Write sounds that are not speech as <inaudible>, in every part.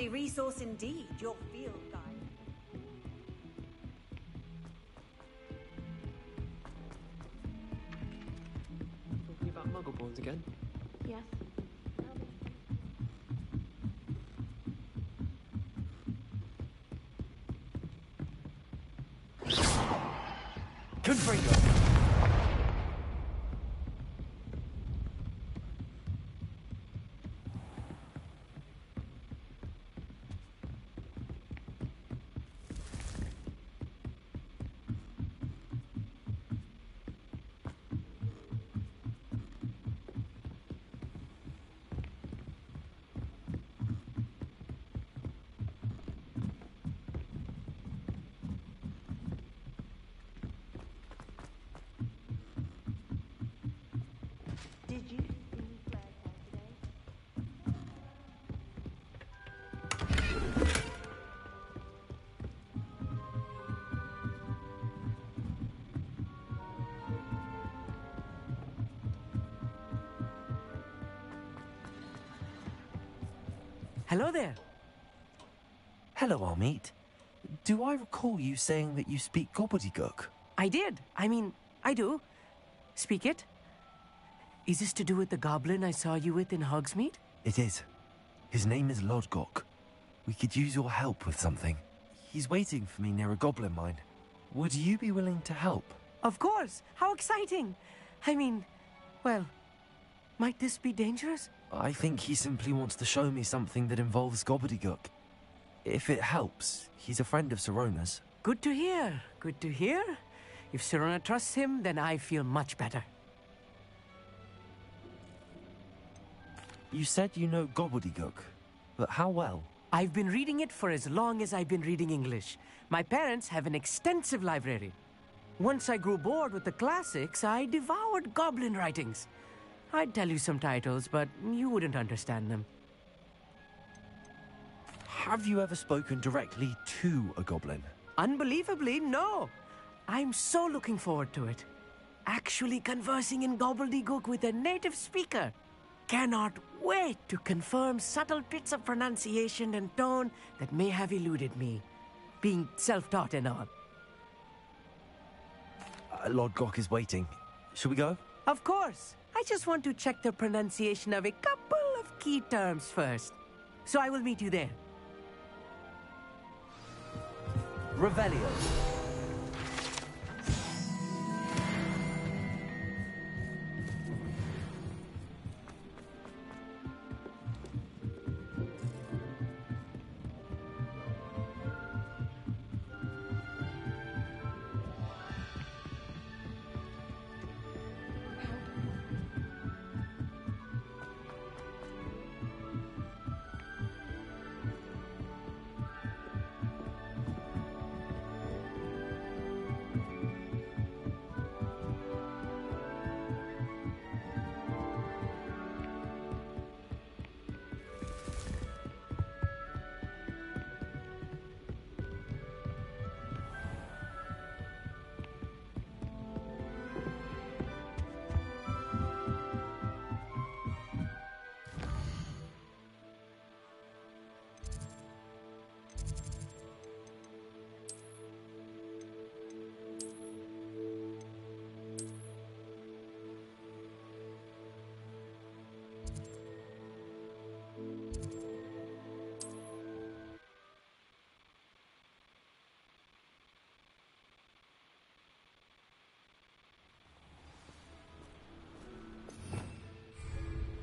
Handy resource indeed, your field Hello there. Hello, Amit. Do I recall you saying that you speak gobbledygook? I did. I mean, I do. Speak it. Is this to do with the goblin I saw you with in Hogsmeade? It is. His name is Lodgok. We could use your help with something. He's waiting for me near a goblin mine. Would you be willing to help? Of course. How exciting. I mean, well, might this be dangerous? I think he simply wants to show me something that involves gobbledygook. If it helps, he's a friend of Sirona's. Good to hear. Good to hear. If Sirona trusts him, then I feel much better. You said you know gobbledygook, but how well? I've been reading it for as long as I've been reading English. My parents have an extensive library. Once I grew bored with the classics, I devoured goblin writings. I'd tell you some titles, but you wouldn't understand them. Have you ever spoken directly to a goblin? Unbelievably, no. I'm so looking forward to it. Actually conversing in gobbledygook with a native speaker. Cannot wait to confirm subtle bits of pronunciation and tone that may have eluded me, being self taught and all. Uh, Lodgok is waiting. Shall we go? Of course. I just want to check the pronunciation of a couple of key terms first. So I will meet you there. Revelio.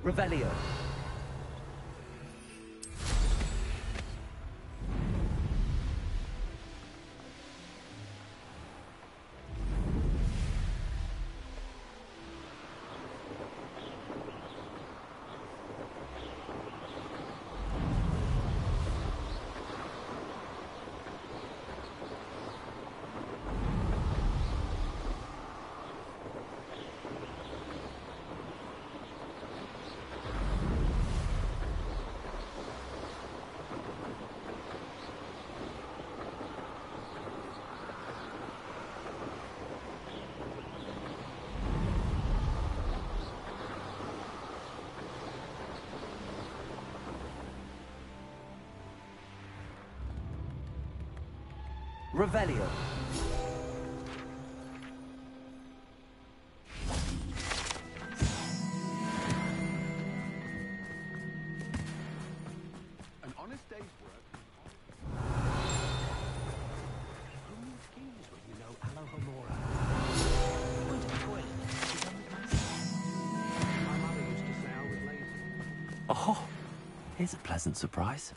Revelio. Lazy. Oh, here's a pleasant surprise.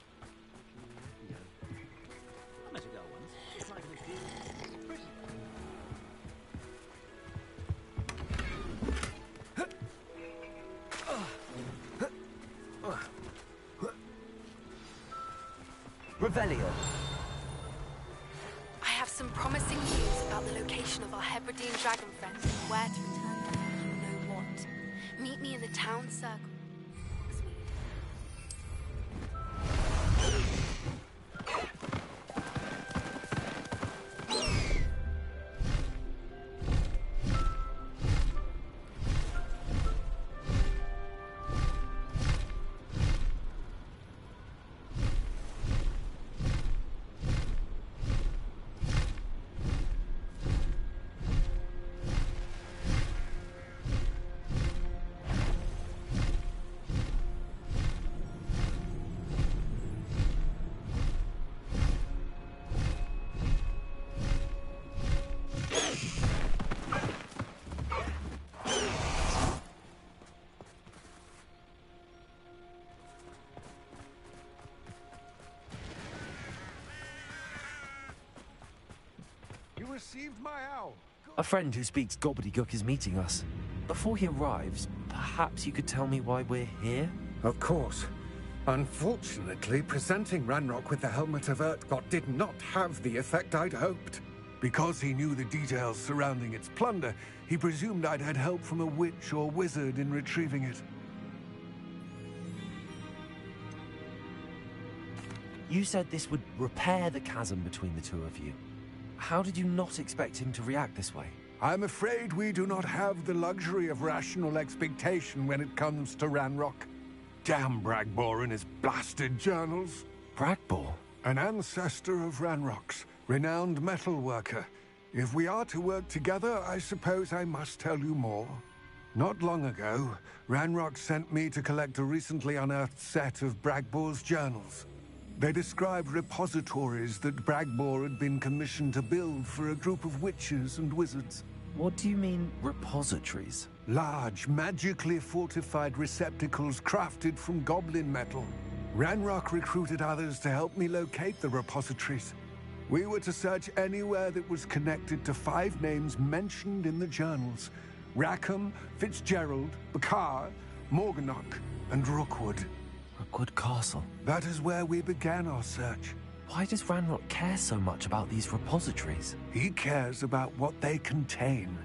Received my owl. A friend who speaks gobbledygook is meeting us. Before he arrives, perhaps you could tell me why we're here? Of course. Unfortunately, presenting Ranrock with the Helmet of Urtkot did not have the effect I'd hoped. Because he knew the details surrounding its plunder, he presumed I'd had help from a witch or wizard in retrieving it. You said this would repair the chasm between the two of you. How did you not expect him to react this way? I'm afraid we do not have the luxury of rational expectation when it comes to Ranrock. Damn Bragbor and his blasted journals. Bragbor? An ancestor of Ranrock's, renowned metal worker. If we are to work together, I suppose I must tell you more. Not long ago, Ranrock sent me to collect a recently unearthed set of Bragbor's journals. They described repositories that Bragbor had been commissioned to build for a group of witches and wizards. What do you mean, repositories? Large, magically fortified receptacles crafted from goblin metal. Ranrock recruited others to help me locate the repositories. We were to search anywhere that was connected to five names mentioned in the journals Rackham, Fitzgerald, Bakar, Morganach, and Rookwood. Rookwood Castle. That is where we began our search. Why does Ranrock care so much about these repositories? He cares about what they contain.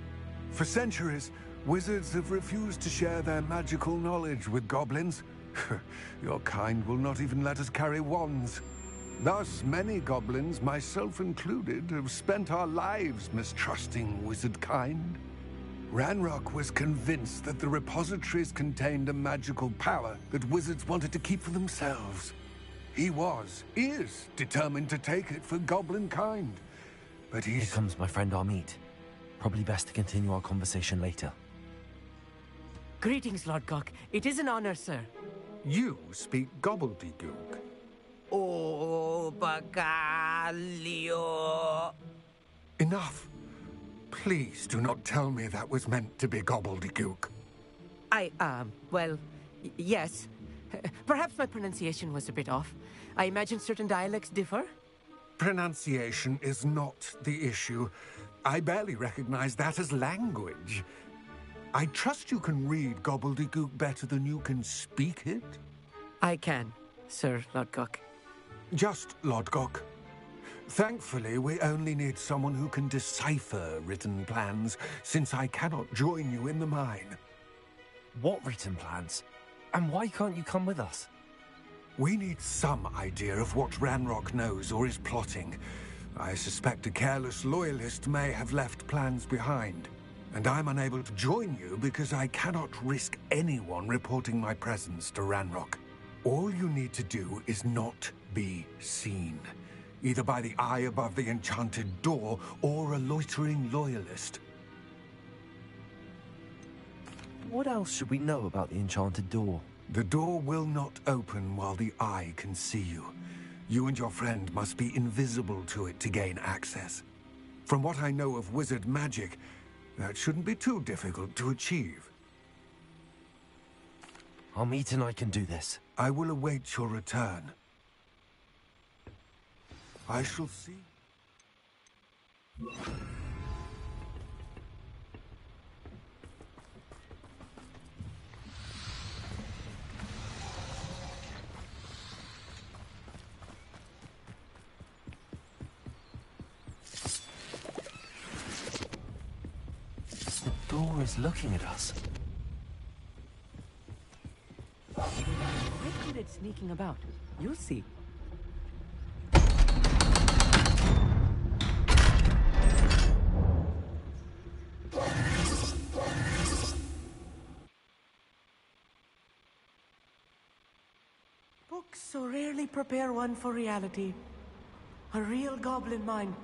For centuries, wizards have refused to share their magical knowledge with goblins. <laughs> Your kind will not even let us carry wands. Thus, many goblins, myself included, have spent our lives mistrusting wizard kind. Ranrock was convinced that the repositories contained a magical power that wizards wanted to keep for themselves. He was, is, determined to take it for goblin kind. But Here comes my friend Amit. Probably best to continue our conversation later. Greetings, Lodgok. It is an honor, sir. You speak gobbledygook. Oh, Bagalio. Enough. Please do not tell me that was meant to be gobbledygook. I, um, well, yes. Perhaps my pronunciation was a bit off. I imagine certain dialects differ. Pronunciation is not the issue. I barely recognize that as language. I trust you can read gobbledygook better than you can speak it? I can, Sir Lodgok. Just Lodgok. Thankfully, we only need someone who can decipher written plans, since I cannot join you in the mine. What written plans? And why can't you come with us? We need some idea of what Ranrock knows or is plotting. I suspect a careless loyalist may have left plans behind. And I'm unable to join you because I cannot risk anyone reporting my presence to Ranrock. All you need to do is not be seen. Either by the eye above the enchanted door or a loitering loyalist. What else should we know about the enchanted door? The door will not open while the eye can see you. You and your friend must be invisible to it to gain access. From what I know of wizard magic, that shouldn't be too difficult to achieve. Amit and I can do this. I will await your return. I shall see. The door is looking at us. Quite good at sneaking about. You'll see. So rarely prepare one for reality. A real goblin mind.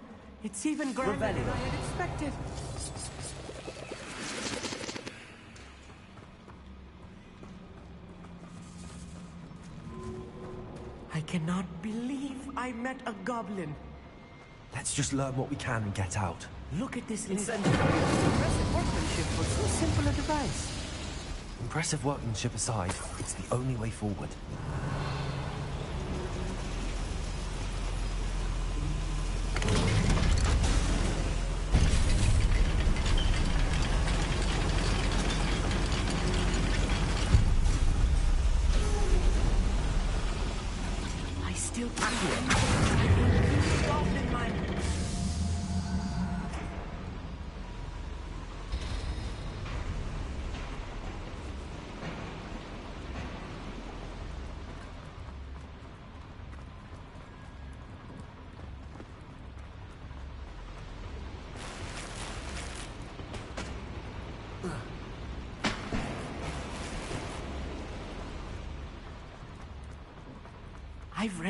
It's even grander than I had expected. I cannot believe I met a goblin. Let's just learn what we can and get out. Look at this incendiary. Impressive workmanship for so simple a device. Impressive workmanship aside, it's the only way forward.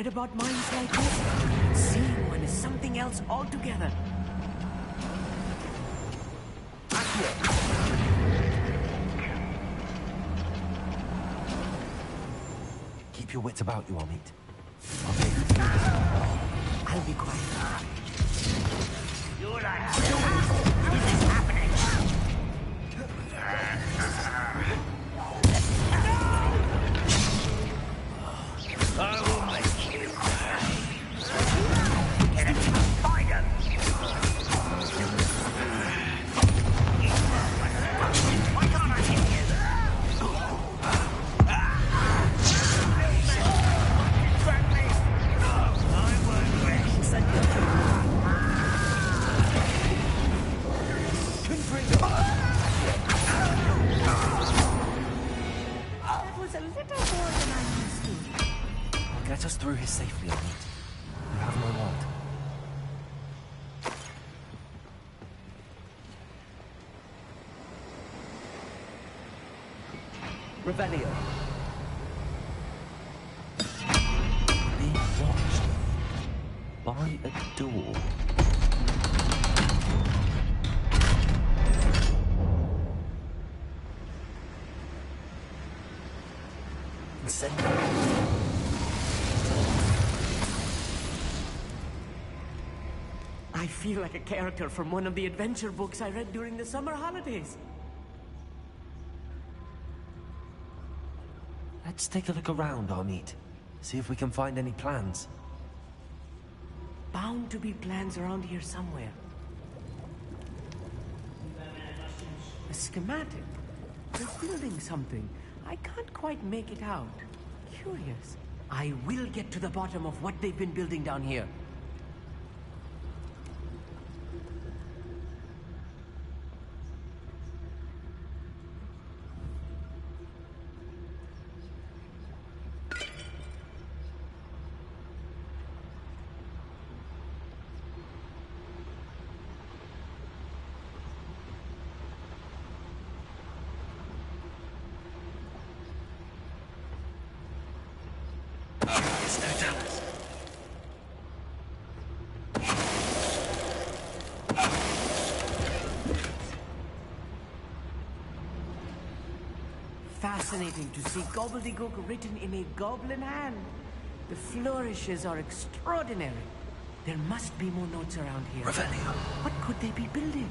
Read about minds like this. Seeing one is something else altogether. Keep your wits about you, Amit. Feel like a character from one of the adventure books I read during the summer holidays. Let's take a look around, Amit. See if we can find any plans. Bound to be plans around here somewhere. A schematic. They're building something. I can't quite make it out. Curious. I will get to the bottom of what they've been building down here. Fascinating to see gobbledygook written in a goblin hand. The flourishes are extraordinary. There must be more notes around here. Revelio. What could they be building?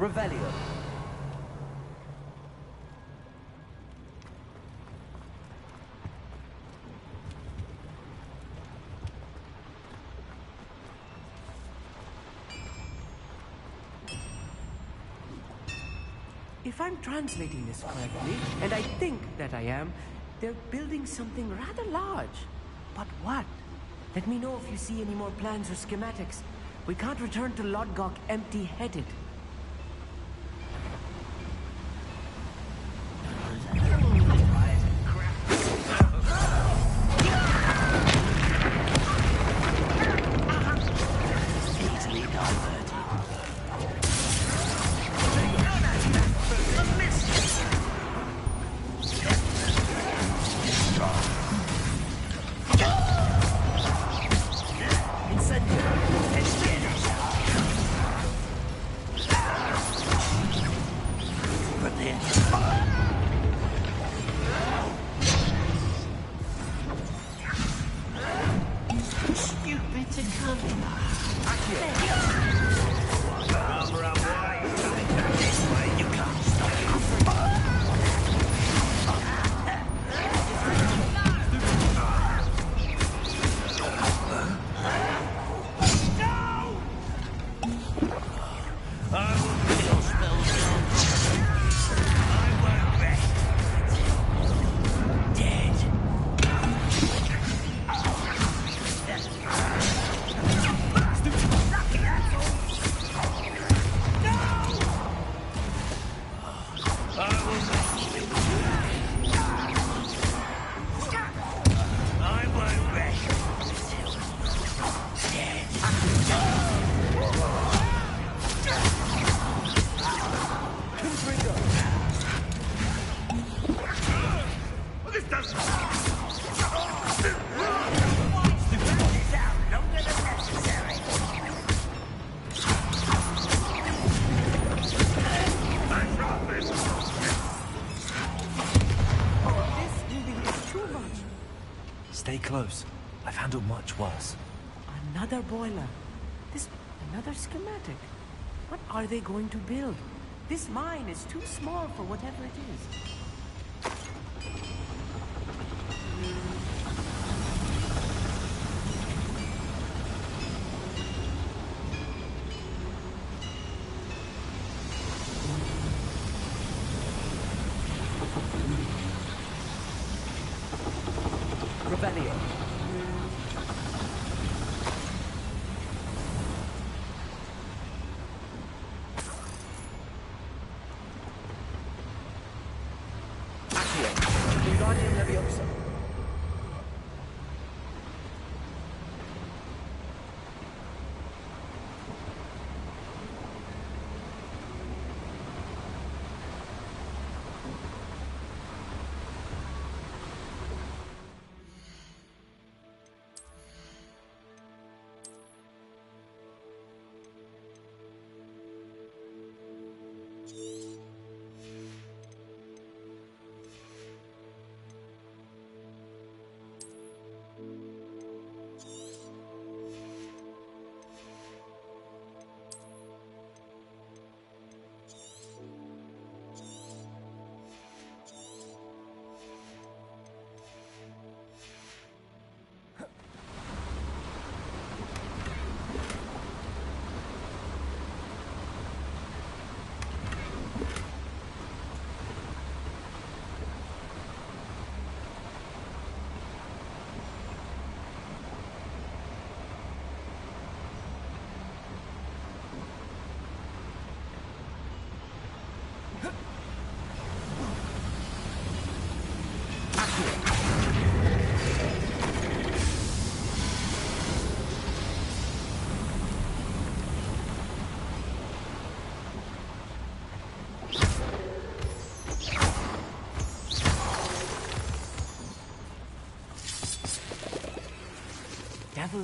Revelio. If I'm translating this correctly, and I think that I am, they're building something rather large. But what? Let me know if you see any more plans or schematics. We can't return to Lodgok empty-headed. Close. I've handled much worse. Another boiler. This another schematic. What are they going to build? This mine is too small for whatever it is.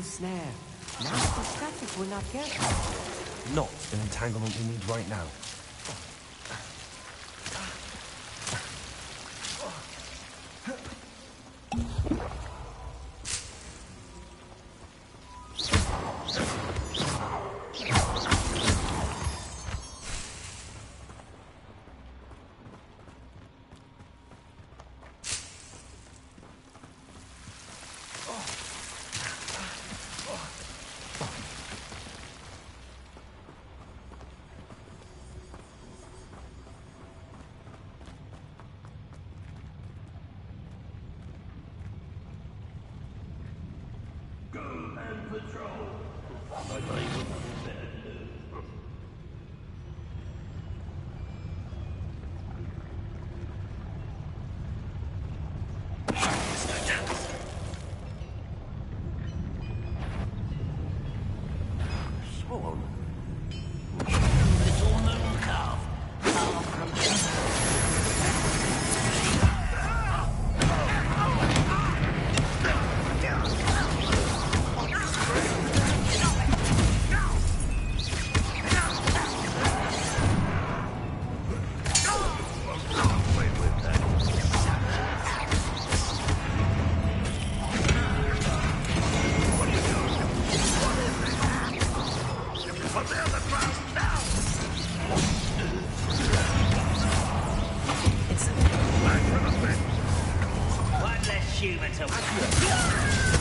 Snare. Not. Not an entanglement we need right now. human away.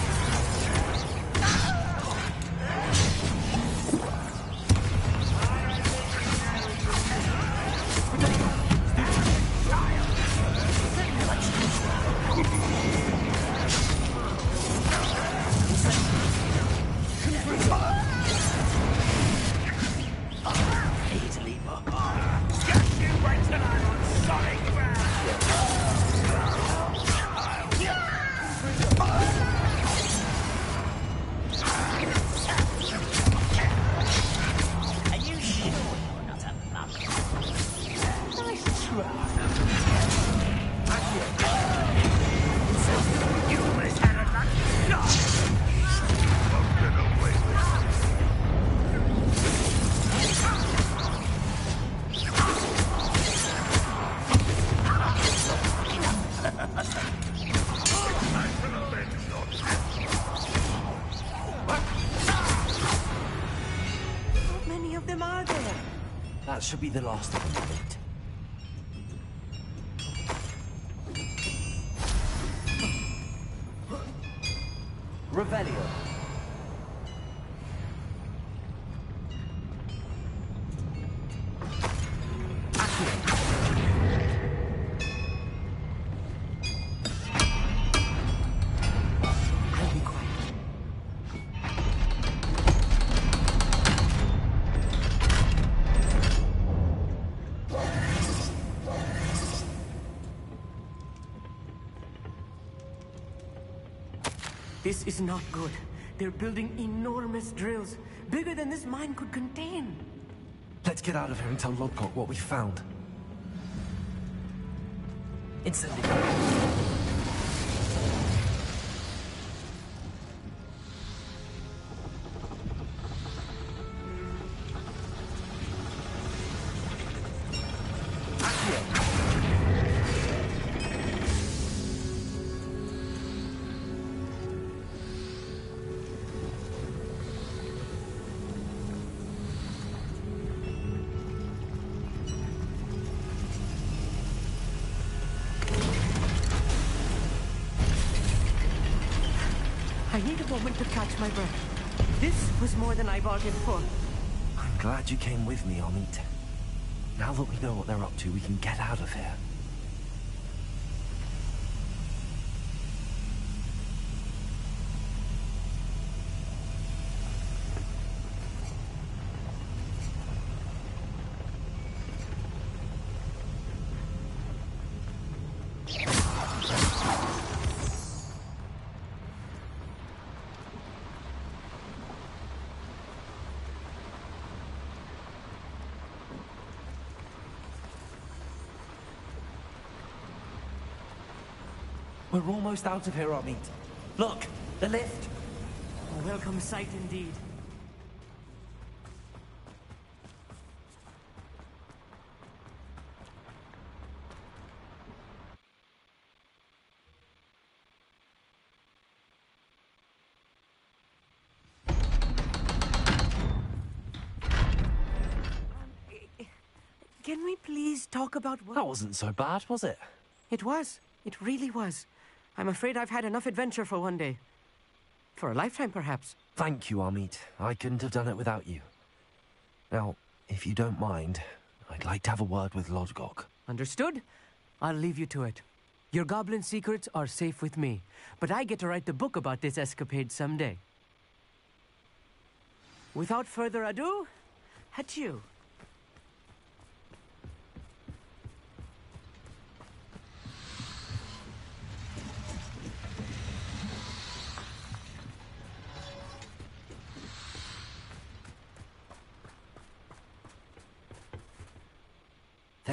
Should be the last of them, This is not good. They're building enormous drills, bigger than this mine could contain. Let's get out of here and tell Lodgok what we found. Instantly. Catch my breath. This was more than I bargained for. I'm glad you came with me, Amit. Now that we know what they're up to, we can get out of here. We're almost out of here, Amit. Look, the lift. A welcome sight indeed. Can we please talk about what? That wasn't so bad, was it? It was. It really was. I'm afraid I've had enough adventure for one day. For a lifetime, perhaps. Thank you, Amit. I couldn't have done it without you. Now, if you don't mind, I'd like to have a word with Lodgok. Understood? I'll leave you to it. Your goblin secrets are safe with me, but I get to write the book about this escapade someday. Without further ado, adieu.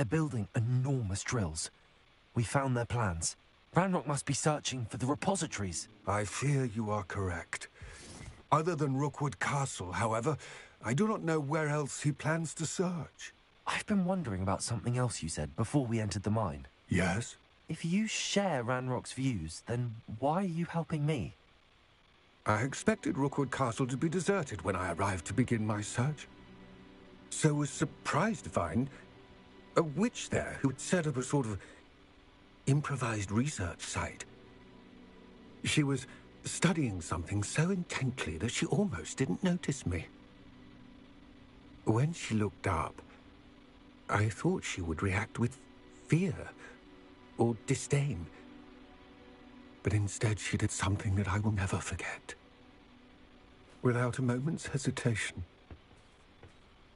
They're building enormous drills. We found their plans. Ranrock must be searching for the repositories. I fear you are correct. Other than Rookwood Castle, however, I do not know where else he plans to search. I've been wondering about something else you said before we entered the mine. Yes? If you share Ranrock's views, then why are you helping me? I expected Rookwood Castle to be deserted when I arrived to begin my search. So was surprised to find a witch there who had set up a sort of improvised research site. She was studying something so intently that she almost didn't notice me. When she looked up, I thought she would react with fear or disdain. But instead, she did something that I will never forget. Without a moment's hesitation,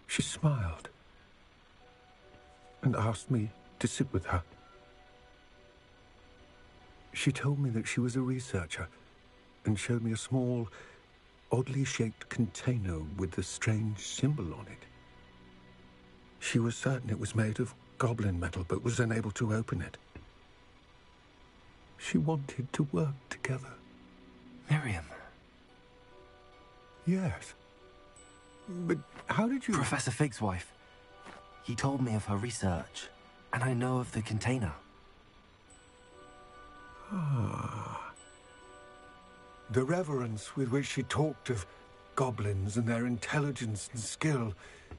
she smiled and asked me to sit with her. She told me that she was a researcher and showed me a small, oddly shaped container with a strange symbol on it. She was certain it was made of goblin metal but was unable to open it. She wanted to work together. Miriam. Yes. But how did you... Professor Fig's wife. He told me of her research, and I know of the container. Ah. The reverence with which she talked of goblins and their intelligence and skill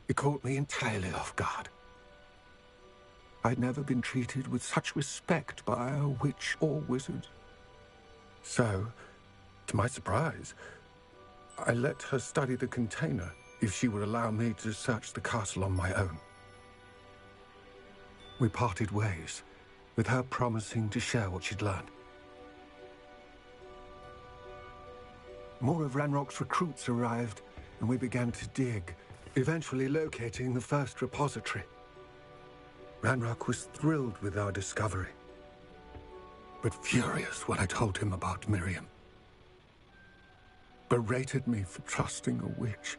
It caught me entirely off guard. I'd never been treated with such respect by a witch or wizard. So, to my surprise, I let her study the container if she would allow me to search the castle on my own. We parted ways, with her promising to share what she'd learned. More of Ranrock's recruits arrived, and we began to dig, eventually locating the first repository. Ranrock was thrilled with our discovery, but furious when I told him about Miriam. Berated me for trusting a witch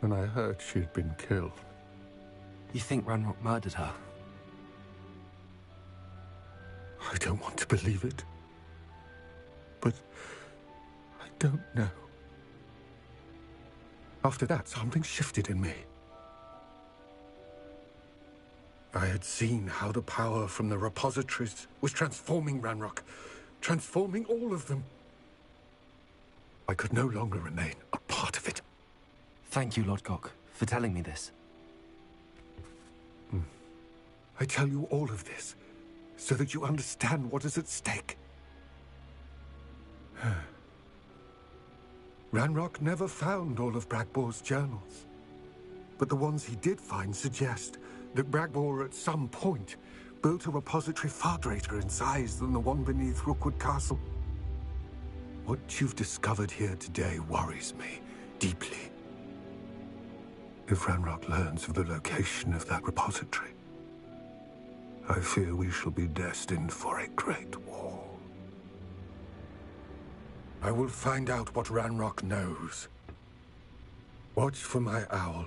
when I heard she'd been killed. You think Ranrock murdered her? I don't want to believe it. But I don't know. After that, something shifted in me. I had seen how the power from the repositories was transforming Ranrock, transforming all of them. I could no longer remain a part of it. Thank you, Lodgok, for telling me this. Hmm. I tell you all of this so that you understand what is at stake. <sighs> Ranrock never found all of Bragbor's journals. But the ones he did find suggest that Bragbor at some point built a repository far greater in size than the one beneath Rookwood Castle. What you've discovered here today worries me deeply. If Ranrock learns of the location of that repository, I fear we shall be destined for a great war. I will find out what Ranrock knows. Watch for my owl.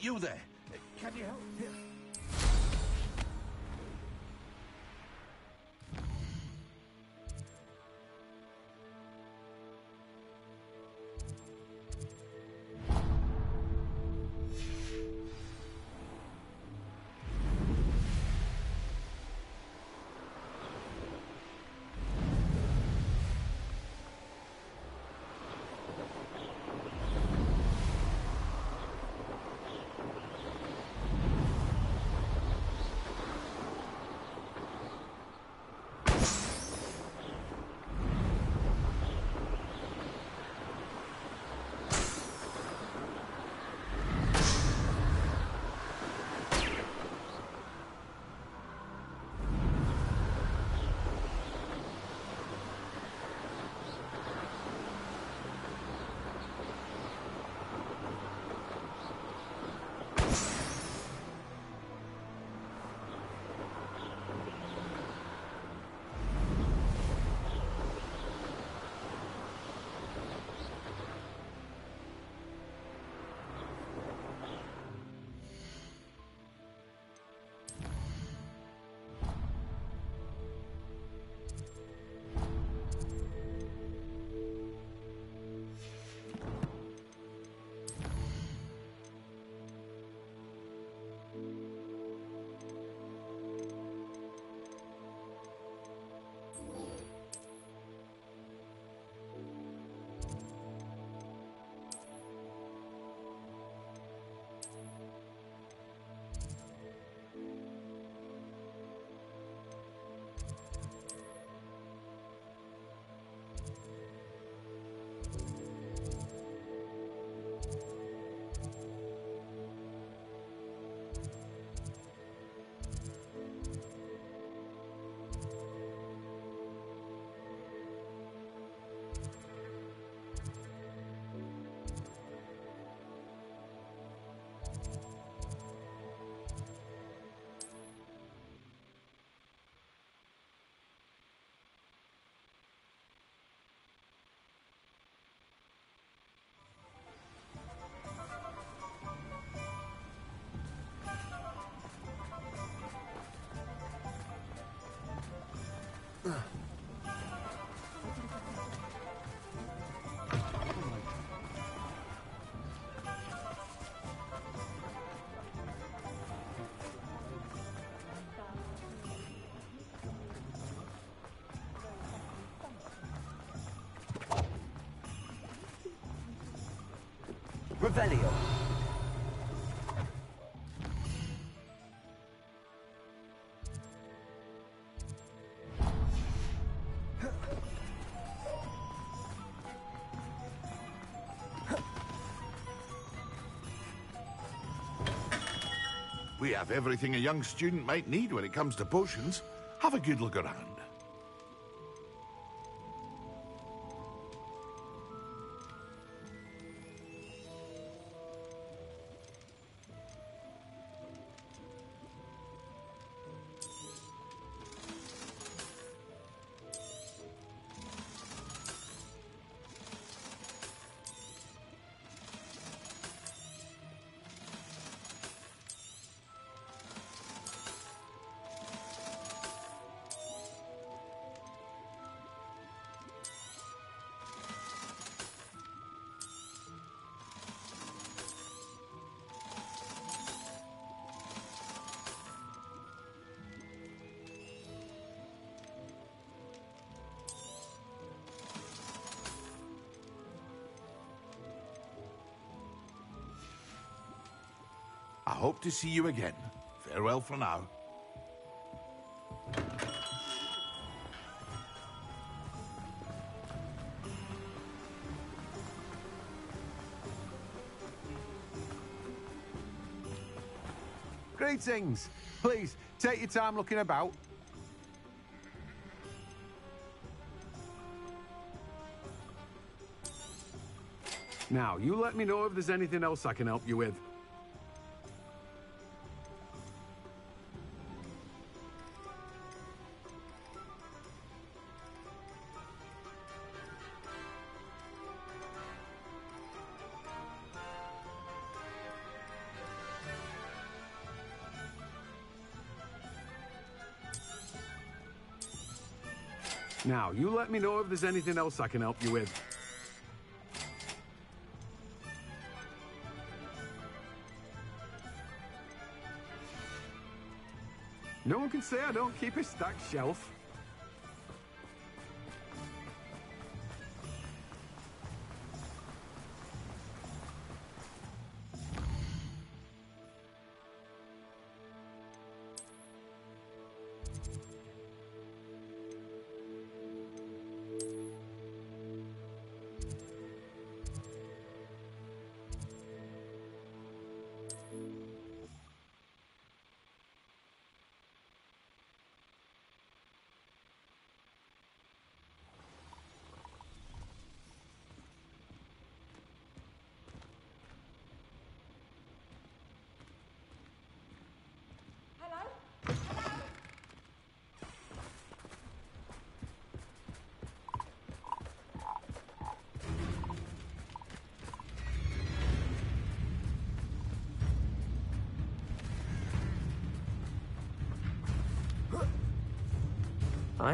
You there? Can you help? Revelio. Have everything a young student might need when it comes to potions. Have a good look around. To see you again. Farewell for now. Greetings. Please, take your time looking about. Now, you let me know if there's anything else I can help you with. You let me know if there's anything else I can help you with. No one can say I don't keep a stacked shelf.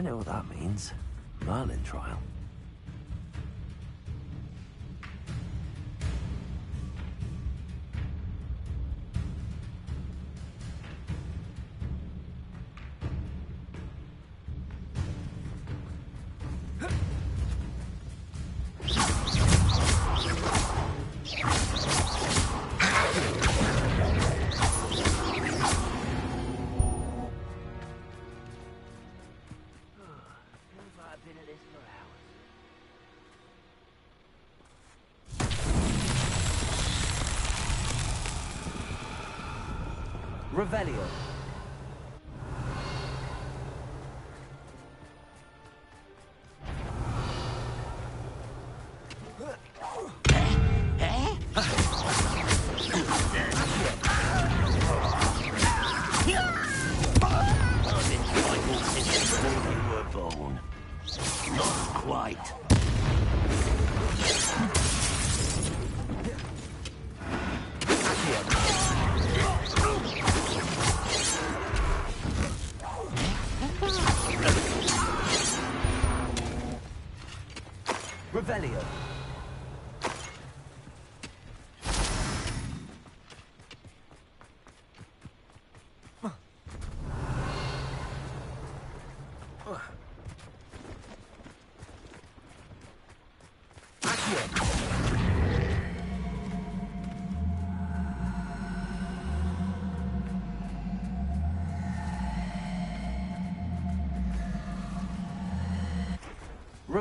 I know what that means. Merlin trial.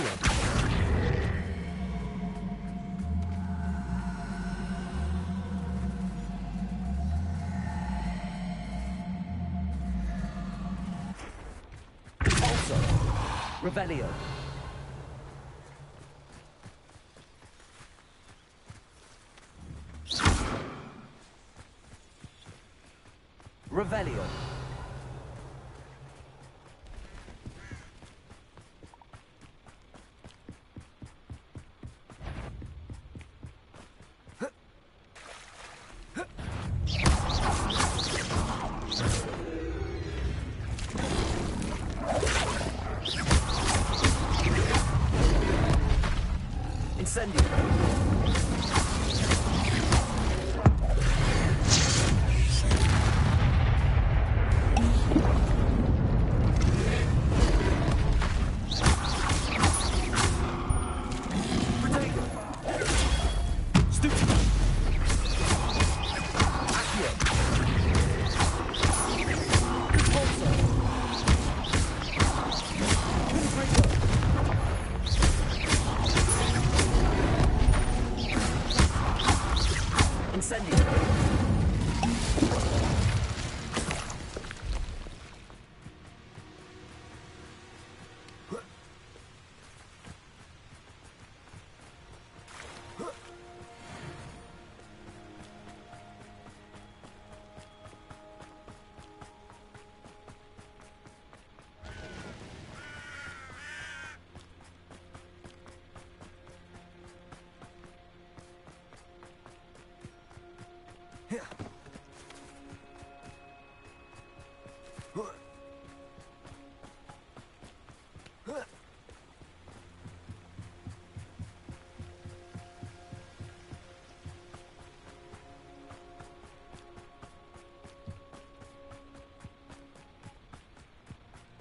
Revelio. Revelio.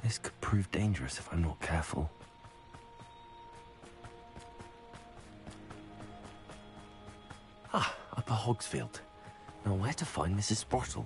This could prove dangerous if I'm not careful. Ah, Upper Hogsfield. Now, where to find Mrs. Sportle?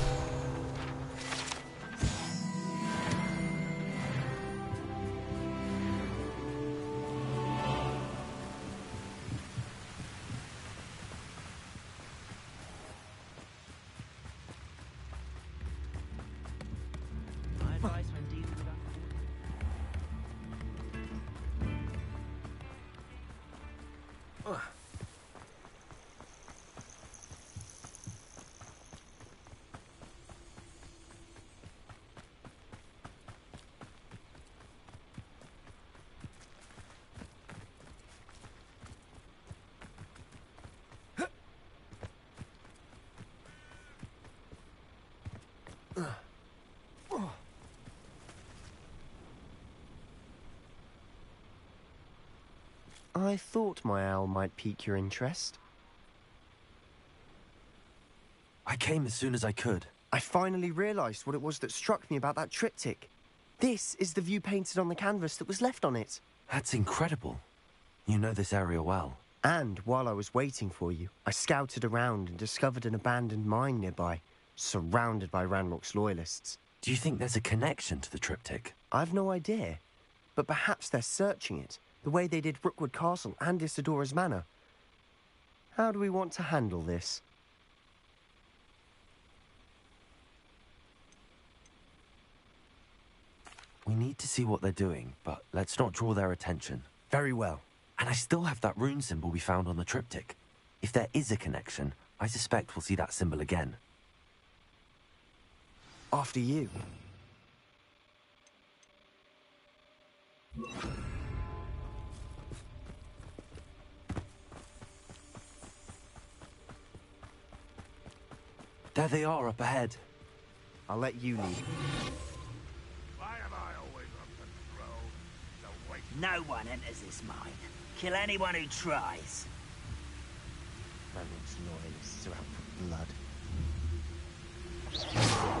I thought my owl might pique your interest. I came as soon as I could. I finally realised what it was that struck me about that triptych. This is the view painted on the canvas that was left on it. That's incredible. You know this area well. And while I was waiting for you, I scouted around and discovered an abandoned mine nearby, surrounded by Ranrock's loyalists. Do you think there's a connection to the triptych? I've no idea, but perhaps they're searching it, the way they did Rookwood Castle and Isidora's Manor. How do we want to handle this? We need to see what they're doing, but let's not draw their attention. Very well. And I still have that rune symbol we found on the triptych. If there is a connection, I suspect we'll see that symbol again. After you. There they are up ahead. I'll let you lead. Why am I always on? The waste No one enters this mine. Kill anyone who tries. Ranrock's loyalists are out for blood.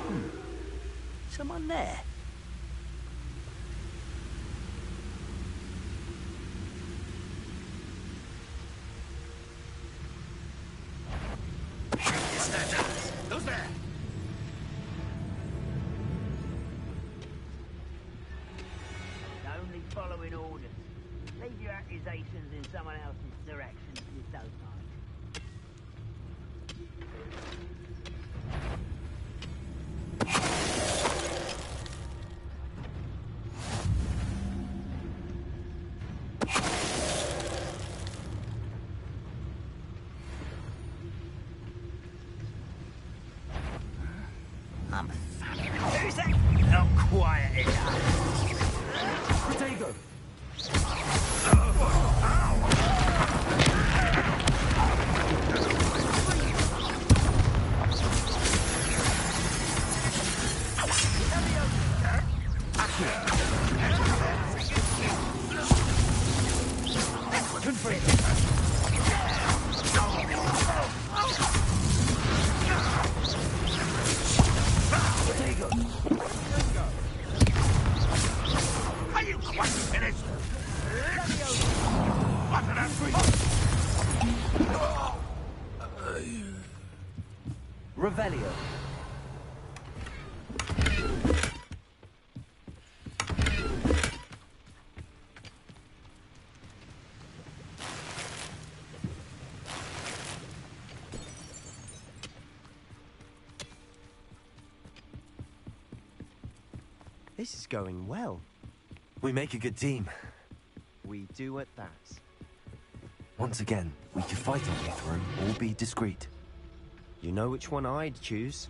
Hmm. Someone there. Going well. We make a good team. We do at that. Once again, we can fight our way through or be discreet. You know which one I'd choose?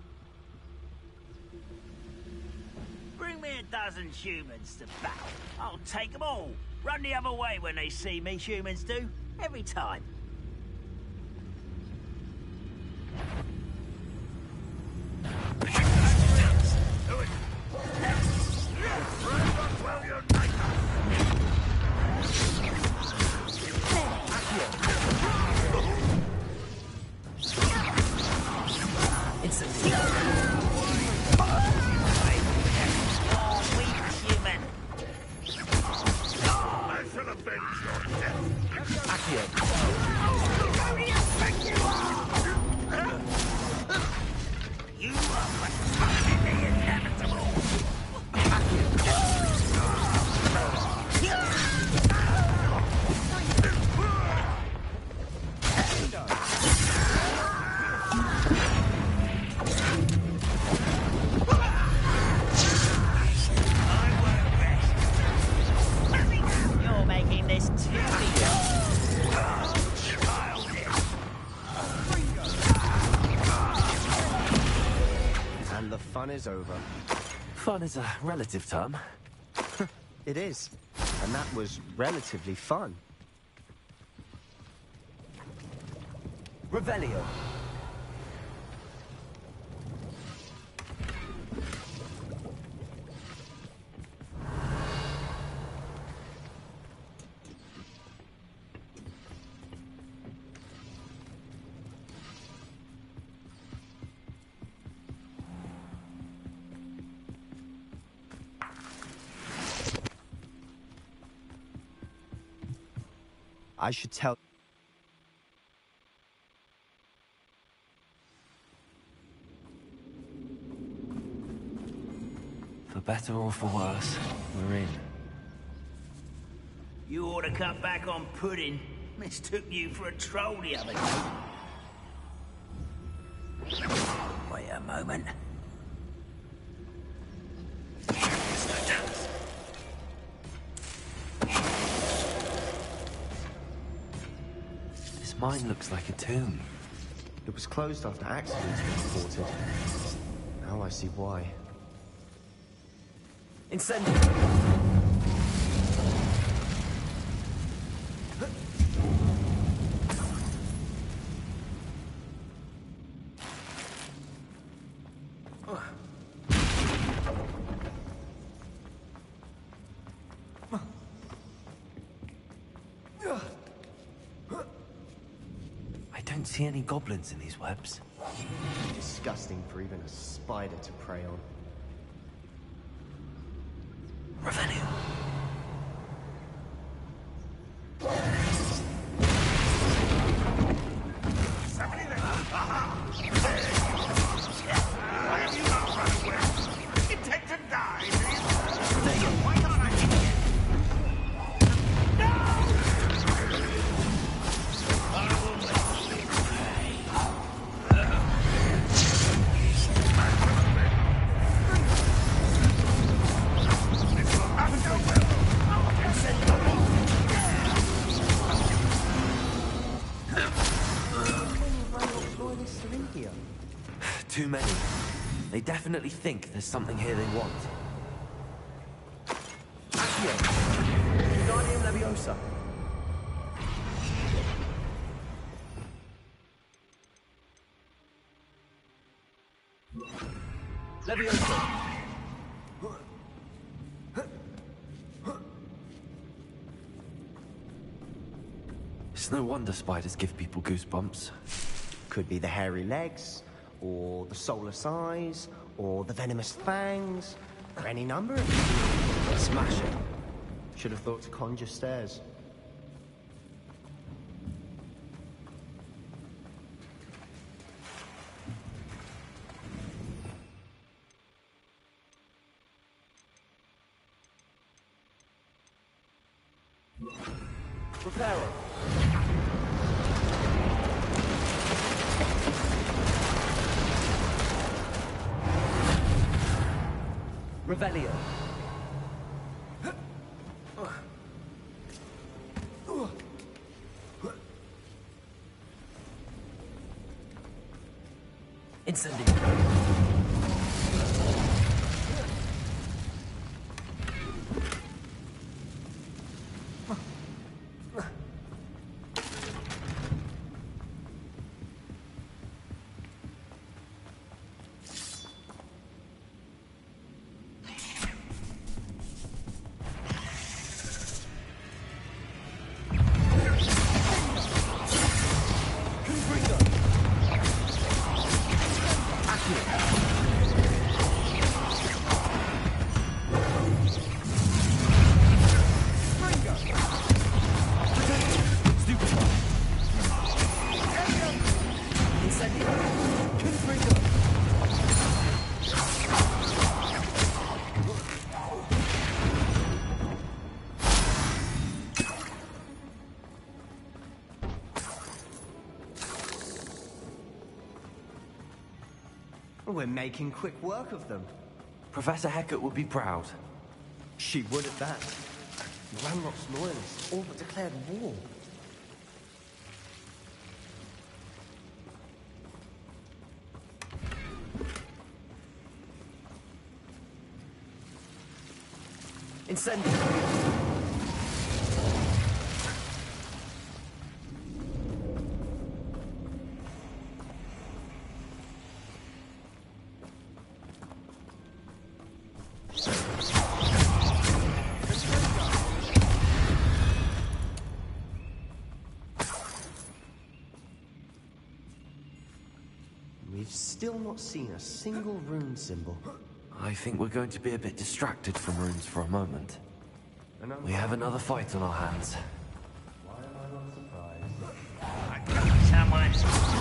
Bring me a dozen humans to battle. I'll take them all. Run the other way when they see me, humans do. Every time. Fun is over. Fun is a relative term. <laughs> It is. And that was relatively fun. Revelio. I should tell. For better or for worse, we're in. You ought to cut back on pudding. Mistook you for a troll the other day. Wait a moment. Mine looks like a tomb. It was closed after accidents were reported. Now I see why. Incendio! I don't see any goblins in these webs. Disgusting for even a spider to prey on. Definitely think there's something here they want. It's no wonder spiders give people goosebumps. Could be the hairy legs, or the soulless eyes, or the venomous fangs, or any number of Smash it. Should have thought to conjure stairs. Incendio. We're making quick work of them. Professor Hecat would be proud. She would at that. Ranrock's loyalists all but declared war. Incendio. Not seen a single rune symbol. I think we're going to be a bit distracted from runes for a moment. We have another fight on our hands. Someone. I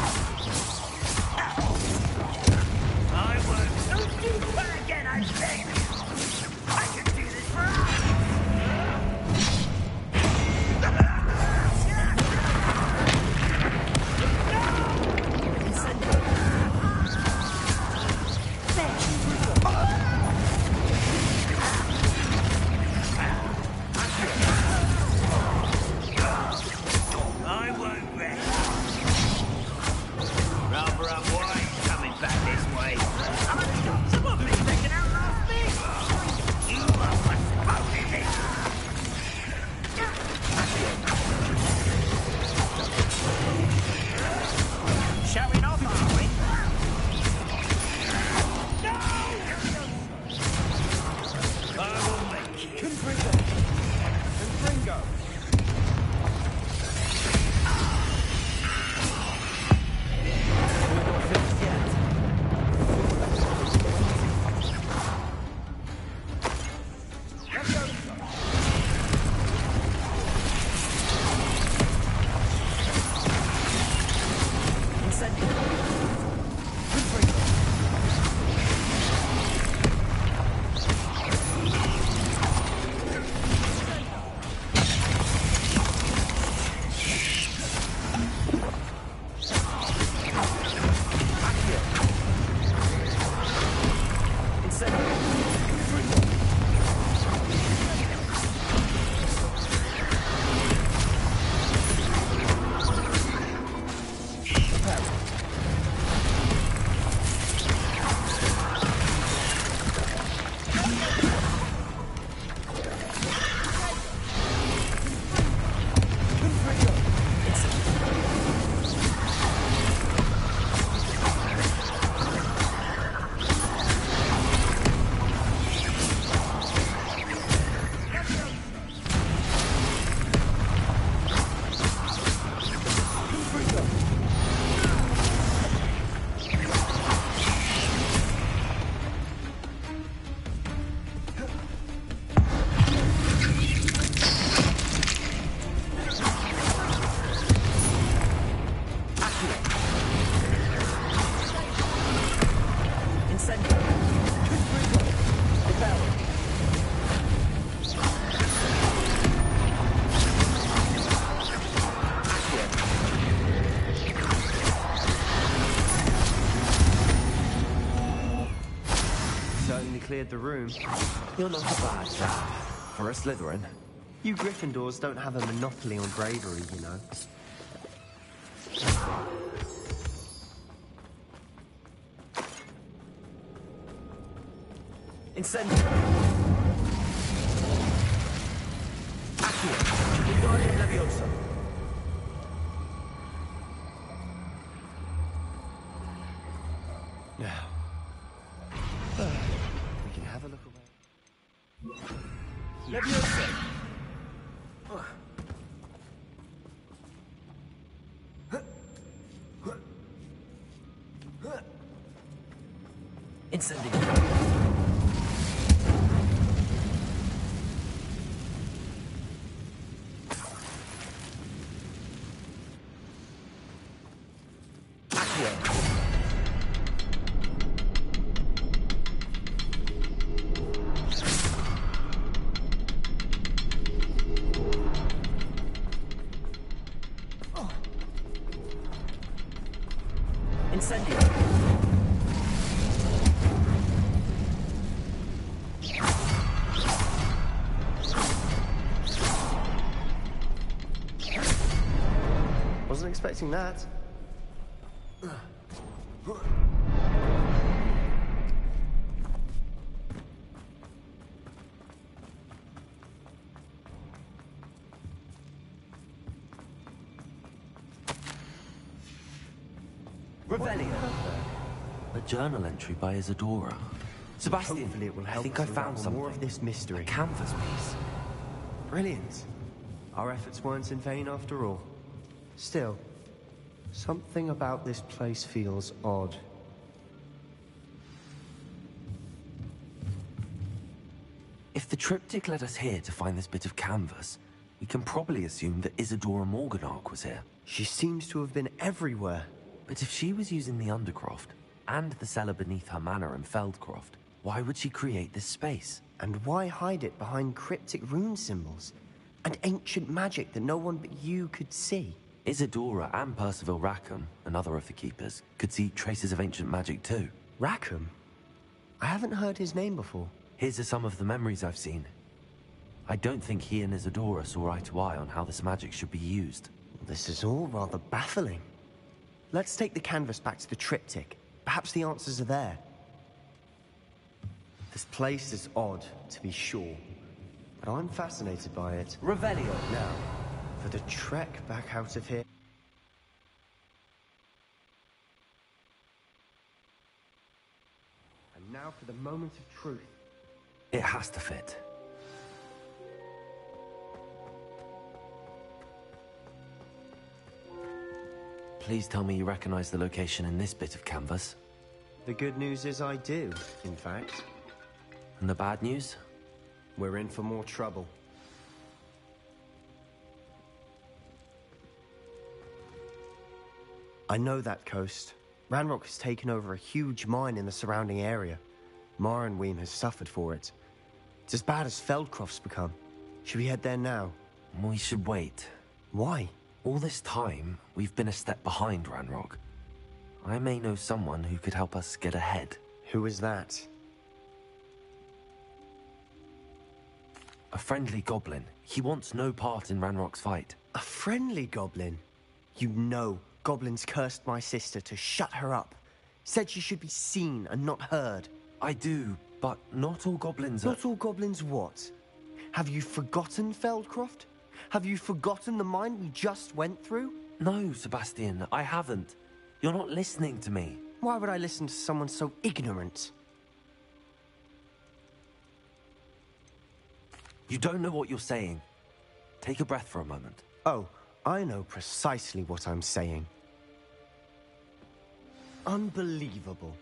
the room. You're not a bad chap. For a Slytherin. You Gryffindors don't have a monopoly on bravery, you know. Incendio. Incendio. Wasn't expecting that. Revelio. A journal entry by Isidora. Sebastian, Hopefully it will I think I found unravel something. more of this mystery. A canvas piece. Brilliant. Our efforts weren't in vain after all. Still, something about this place feels odd. If the triptych led us here to find this bit of canvas, we can probably assume that Isidora Morganach was here. She seems to have been everywhere. But if she was using the Undercroft and the cellar beneath her manor in Feldcroft, why would she create this space? And why hide it behind cryptic rune symbols? And ancient magic that no one but you could see? Isidora and Percival Rackham, another of the keepers, could see traces of ancient magic too. Rackham? I haven't heard his name before. His are some of the memories I've seen. I don't think he and Isidora saw eye to eye on how this magic should be used. This is all rather baffling. Let's take the canvas back to the triptych. Perhaps the answers are there. This place is odd, to be sure. But I'm fascinated by it. Revelio. Now, for the trek back out of here. And now for the moment of truth. It has to fit. Please tell me you recognize the location in this bit of canvas. The good news is I do, in fact. And the bad news? We're in for more trouble. I know that coast. Ranrock has taken over a huge mine in the surrounding area. Marunweem has suffered for it. It's as bad as Feldcroft's become. Should we head there now? We should wait. Why? All this time, we've been a step behind Ranrock. I may know someone who could help us get ahead. Who is that? A friendly goblin. He wants no part in Ranrock's fight. A friendly goblin? You know, goblins cursed my sister to shut her up. Said she should be seen and not heard. I do, but not all goblins are... Not all goblins what? Have you forgotten Feldcroft? Have you forgotten the mine we just went through? No, Sebastian, I haven't. You're not listening to me. Why would I listen to someone so ignorant? You don't know what you're saying. Take a breath for a moment. Oh, I know precisely what I'm saying. Unbelievable.